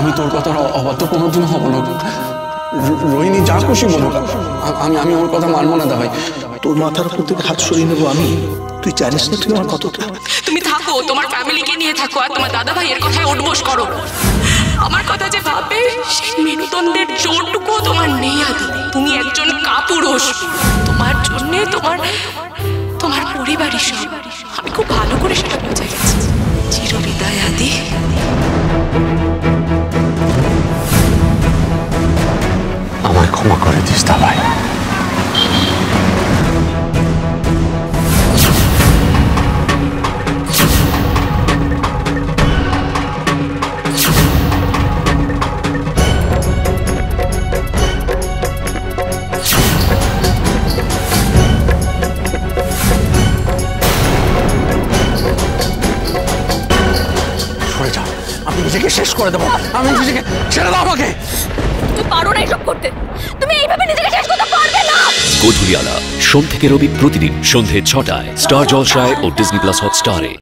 আমি তোর কথার অবাধ্য কোনোদিনও হব না। রোহিণী যা খুশি বলুক আমি আমি ওর কথা মানবো না দাবাই তোর মাথার উপর থেকে হাত সরিয়ে নেব আমি। তুই জানিস না তুই আমার কতটা তুমি থাকো তোমার ফ্যামিলিকে নিয়ে থাকো আর তোমার দাদা ভাইয়ের কথায় উঠবোস করো। আমার কথা যে ভাবে সেই মেরুদণ্ডের জোরটুকু তোমার নেই আদি। তুমি একজন কাপুরুষ। তোমার জন্য তোমার তোমার পরিবারই সব। আমায় ক্ষমা করে দিস দাবাই সরে যা আমি নিজেকে শেষ করে দেবো আমি নিজেকে ছেড়ে দাও আমাকে নিজেকে শেষ থেকে রবি প্রতিদিন সন্ধে ছটায় স্টার জলসায় ও ডিজনি প্লাস হটস্টারে।